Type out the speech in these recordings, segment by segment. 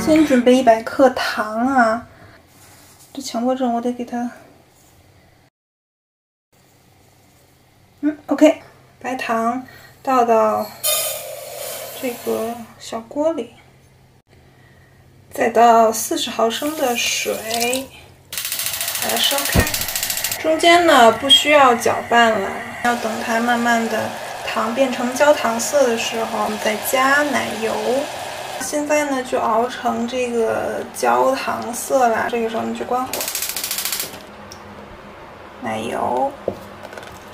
先准备一百克糖啊，这强迫症我得给他。嗯，OK，白糖倒到这个小锅里，再倒四十毫升的水，把它烧开。中间呢不需要搅拌了，要等它慢慢的糖变成焦糖色的时候，我们再加奶油。现在呢就熬成这个焦糖色了，这个时候你就关火，奶油。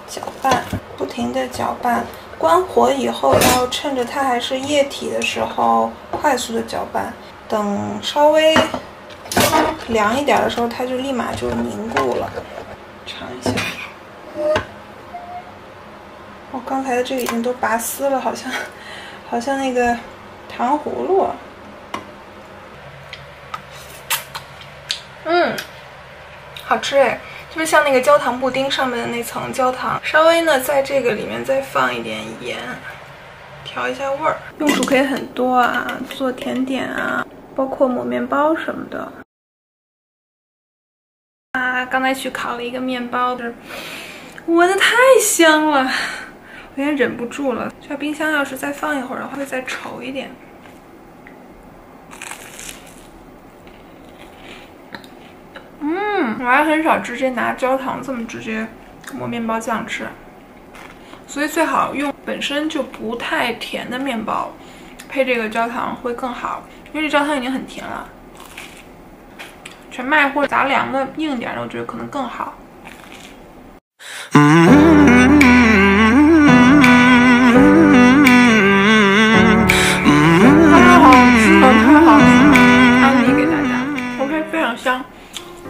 搅拌，不停的搅拌。关火以后，要趁着它还是液体的时候，快速的搅拌。等稍微凉一点的时候，它就立马就凝固了。尝一下，刚才的这个已经都拔丝了，好像 好像那个糖葫芦。嗯，好吃哎。就是像那个焦糖布丁上面的那层焦糖，稍微呢在这个里面再放一点盐，调一下味儿。用处可以很多啊，做甜点啊，包括抹面包什么的。啊，刚才去烤了一个面包，闻的太香了，我有点忍不住了。这冰箱要是再放一会儿的话，会再稠一点。嗯我还很少直接拿焦糖这么直接抹面包酱吃，所以最好用本身就不太甜的面包配这个焦糖会更好，因为这焦糖已经很甜了。全麦或者杂粮的硬点的，我觉得可能更好。嗯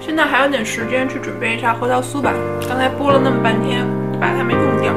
现在还有点时间去准备一下核桃酥吧。刚才剥了那么半天，把它没用掉。